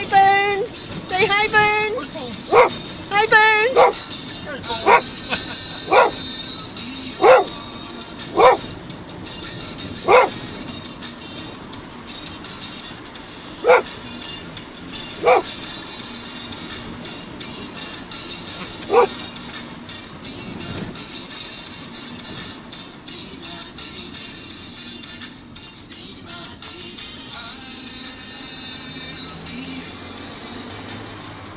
Hi, Boons. Say hi, Boons.